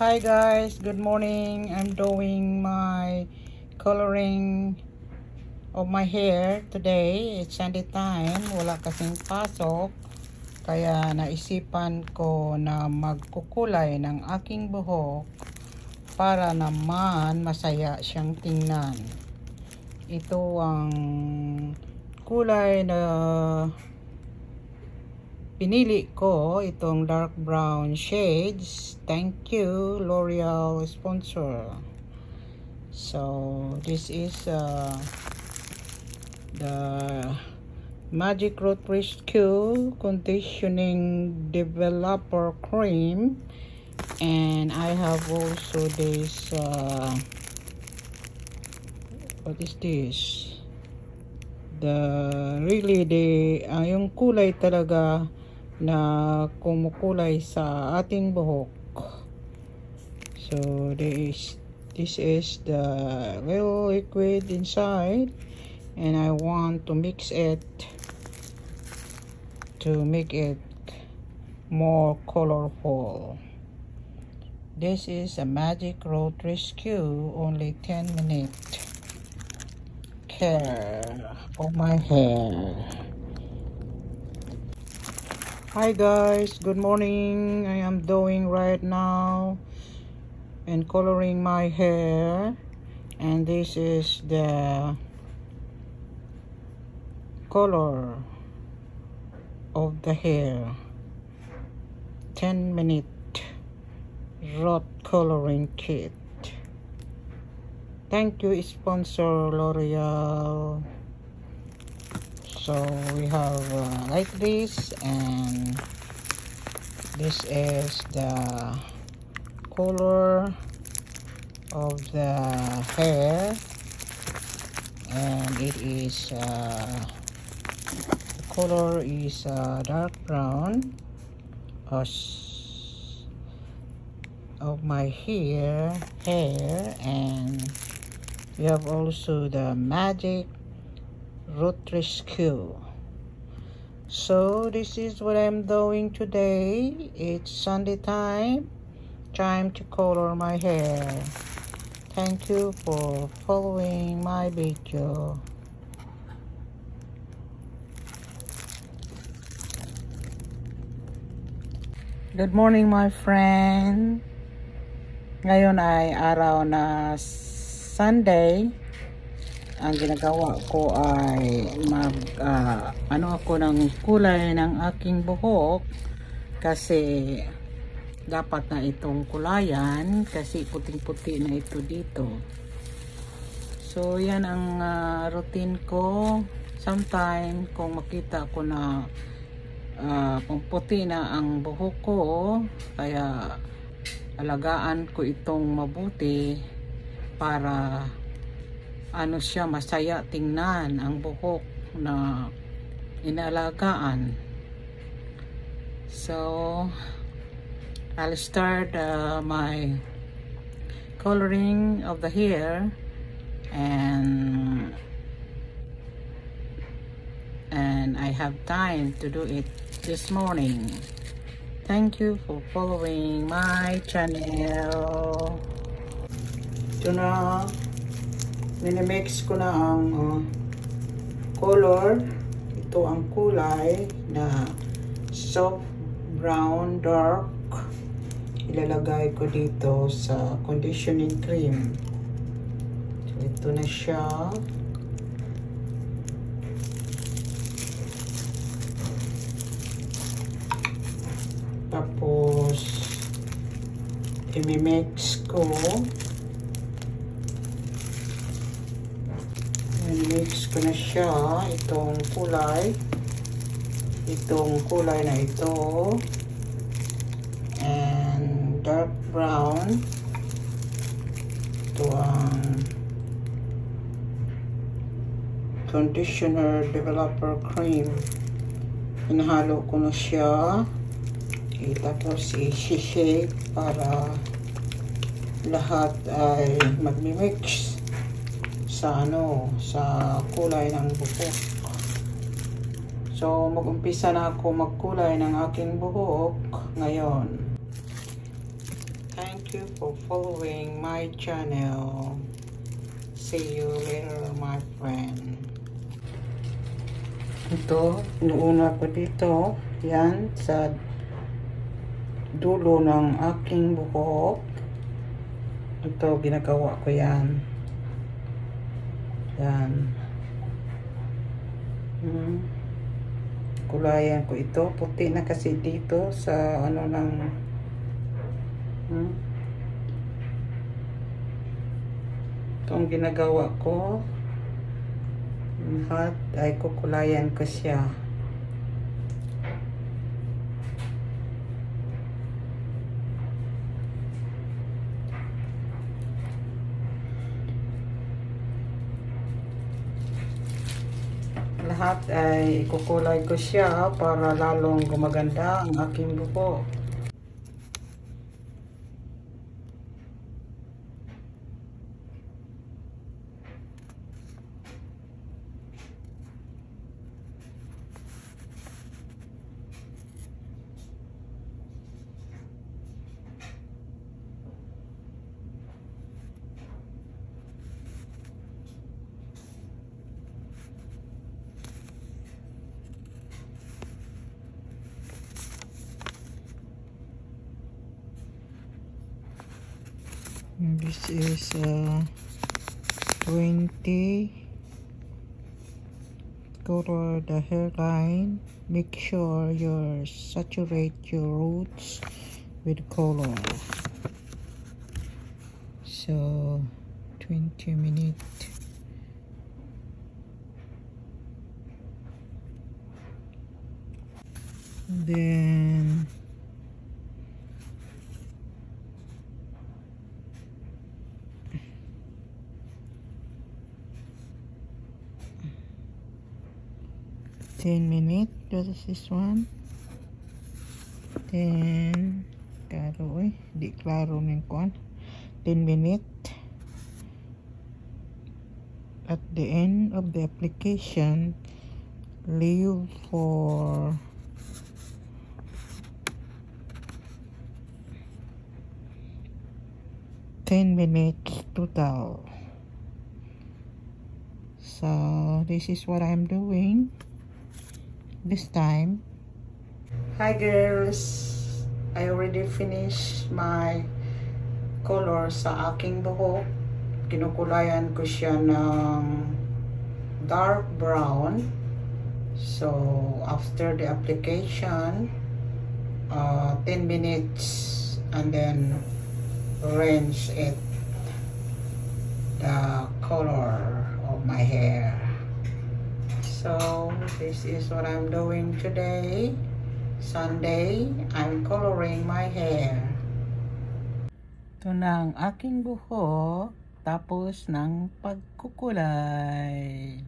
Hi guys, good morning. I'm doing my coloring of my hair today. It's Sunday time. Wala kasing pasok. Kaya naisipan ko na magkukulay ng aking buhok para naman masaya siyang tingnan. Ito ang kulay na pinili ko itong dark brown shades. Thank you L'Oreal sponsor. So this is uh, the Magic Root Rescue Conditioning Developer Cream. And I have also this uh, what is this? The really the uh, yung kulay talaga na kumukulay sa ating buhok. So this this is the little liquid inside and I want to mix it to make it more colorful. This is a magic road rescue only 10 minute care of my hair. Hi guys, good morning. I am doing right now and coloring my hair. And this is the color of the hair. 10 minute rot coloring kit. Thank you sponsor L'Oreal so we have uh, like this and this is the color of the hair and it is uh, the color is uh, dark brown. Of my hair hair and we have also the magic root rescue so this is what i'm doing today. It's sunday time. Time to color my hair. Thank you for following my video. Good morning my friend. Ngayon ay araw na sunday ang ginagawa ko ay mag uh, ano ako ng kulay ng aking buhok kasi dapat na itong kulayan kasi puting puti na ito dito. So yan ang uh, routine ko. Sometime kung makita ko na uh, puti na ang buhok ko kaya alagaan ko itong mabuti para ano siya masaya tingnan ang buhok na inaalagaan so I'll start uh, my coloring of the hair and and I have time to do it this morning. Thank you for following my channel. Ito na minimix ko na ang uh, color. Ito ang kulay na soft brown dark. Ilalagay ko dito sa conditioning cream. So ito na siya. Tapos imimix ko. mix ko na siya itong kulay. Itong kulay na ito. And dark brown. Ito ang conditioner developer cream. Inahalo ko na siya. E, tapos i-shake para lahat ay magmi-mix sa ano, sa kulay ng buhok. So, mag-umpisa na ako magkulay ng aking buhok ngayon. Thank you for following my channel. See you later, my friend. Ito, inuuna ko dito. Yan, sa dulo ng aking buhok. Ito, ginagawa ko yan. Yan. Hmm. Kulayan ko ito. Puti na kasi dito sa ano ng hmm. Ito ang ginagawa ko. Lahat ay kukulayan ko siya. Lahat ay kukulay ko siya para lalong gumaganda ang aking buko. This is uh, 20 color the hairline. Make sure you saturate your roots with color. So 20 minutes. Then ten minutes. What is this one. Then klaro eh di klaro ning kuan 10 minutes at the end of the application leave for ten minutes total so this is what I'm doing this time. Hi girls! I already finished my color sa aking buhok. Kinukulayan ko siya ng dark brown. So, after the application, uh, 10 minutes and then rinse it the color of my hair. So, this is what I'm doing today. Sunday, I'm coloring my hair. Ito na ang aking buhok tapos ng pagkukulay.